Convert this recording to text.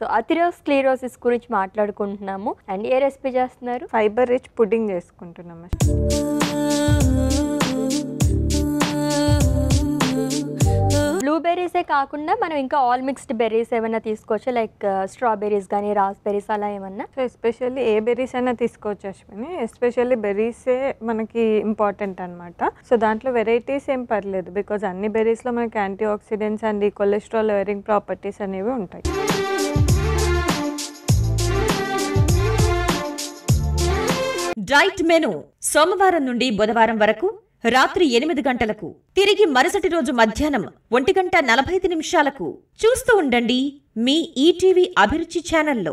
So atherosclerosis గురించి మాట్లాడుకుంటున్నాము. And A recipe చేస్తున్నారు? ఫైబర్ రిచ్ పుడ్డింగ్ చేసుకుంటున్నాము బ్లూబెర్రీసే కాకుండా మనం ఇంకా ఆల్ మిక్స్డ్ బెర్రీస్ ఏమైనా తీసుకోవచ్చు? లైక్ స్ట్రాబెర్రీస్ కానీ రాస్బెర్రీస్ అలా ఏమన్నా? సో ఎస్పెషల్లీ ఏ బెర్రీస్ అయినా తీసుకోవచ్చు అశ్విని. ఎస్పెషల్లీ బెర్రీసే మనకి ఇంపార్టెంట్ అనమాట సో దాంట్లో వెరైటీస్ ఏం పర్లేదు బికాజ్ అన్ని బెర్రీస్లో మనకి యాంటీ ఆక్సిడెంట్స్ అండ్ ఈ కొలెస్ట్రాల్ లెవరింగ్ ప్రాపర్టీస్ అనేవి ఉంటాయి. డైట్ మెను సోమవారం నుండి బుధవారం వరకు రాత్రి ఎనిమిది గంటలకు. తిరిగి మరుసటి రోజు మధ్యాహ్నం ఒంటి గంట నలభై ఐదు నిమిషాలకు. చూస్తూ ఉండండి మీ ఈటీవీ అభిరుచి ఛానల్లో.